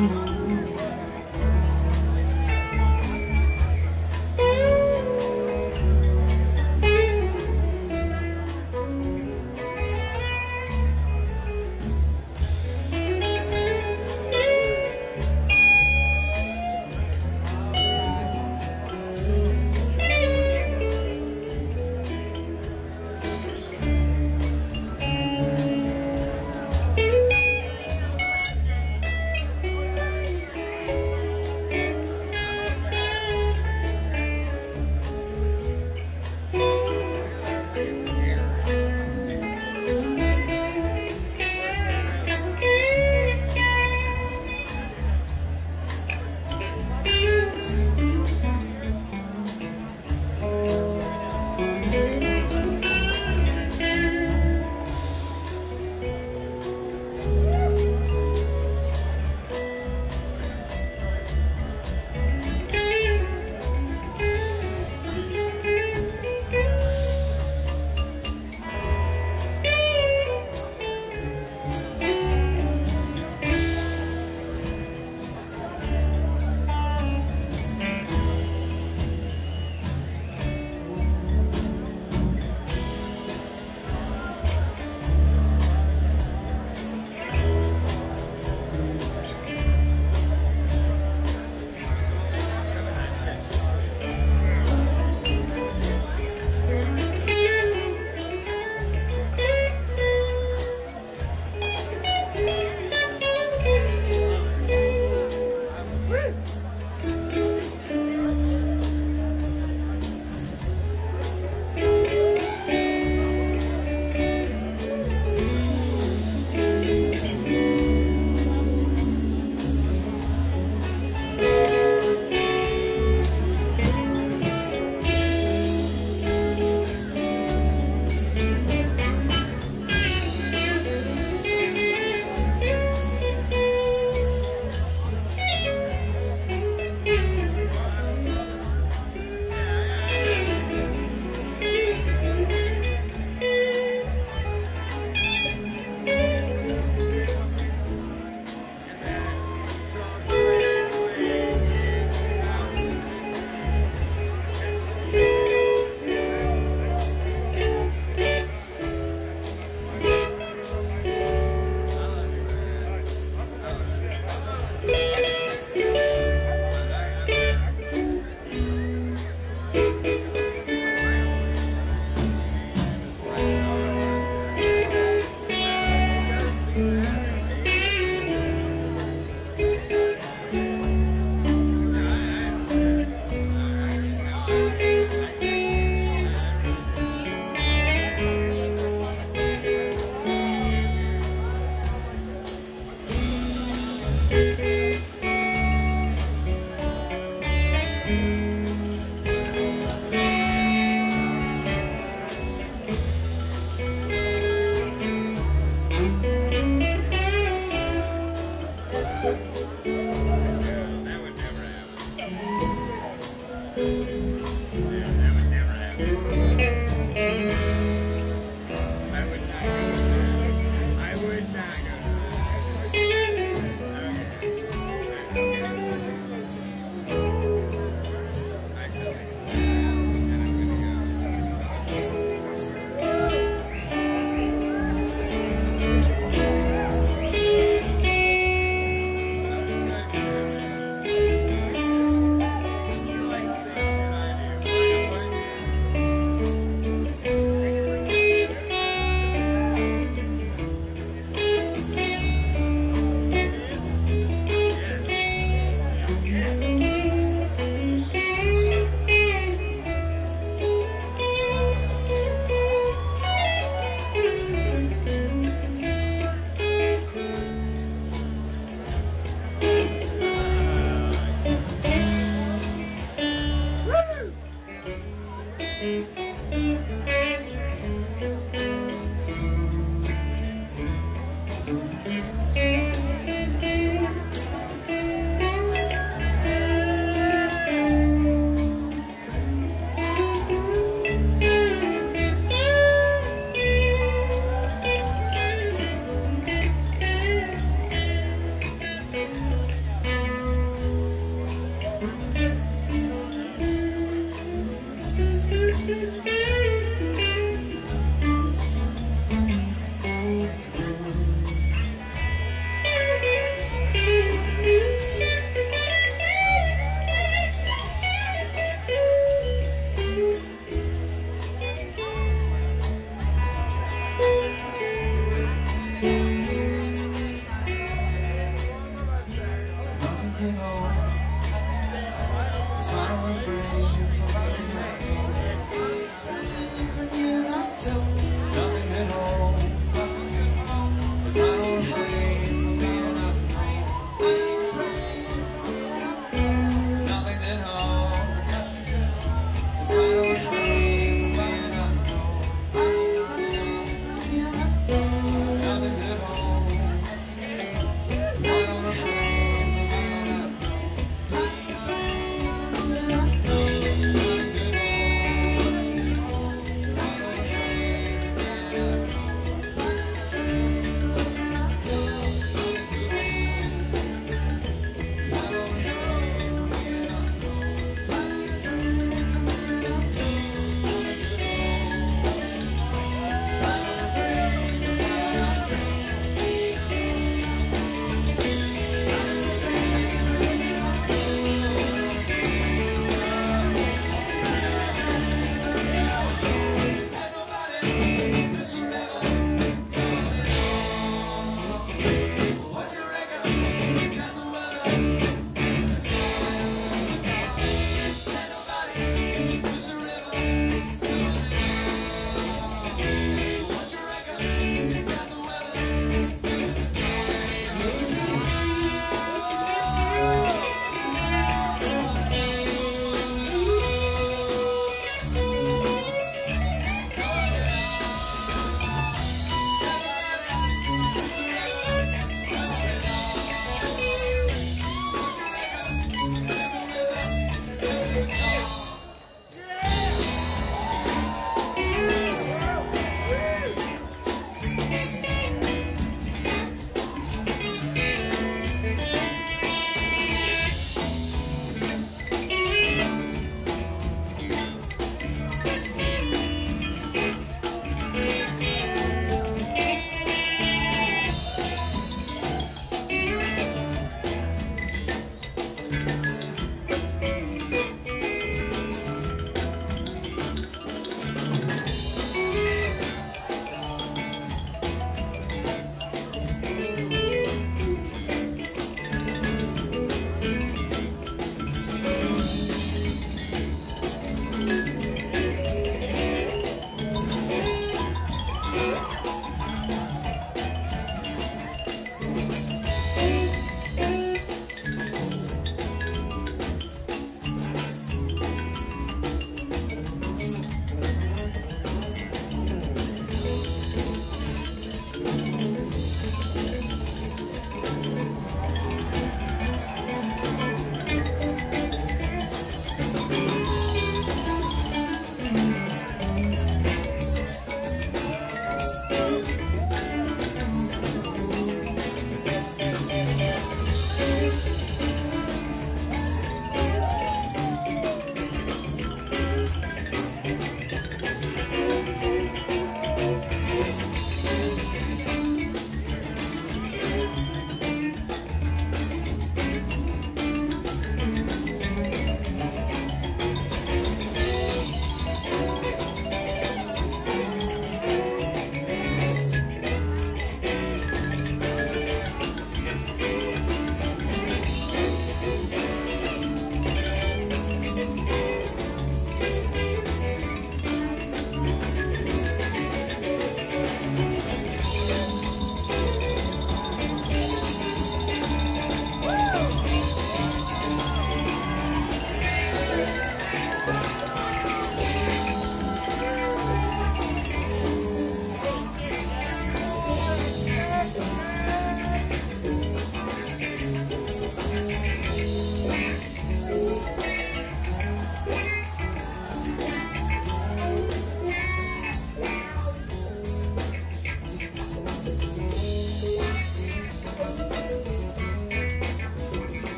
Mm-hmm.